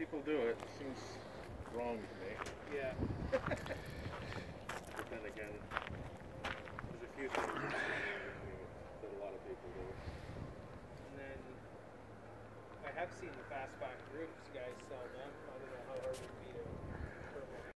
people do it. Seems wrong to me. Yeah. But then again, there's a few things that a lot of people do. And then I have seen the fastback groups.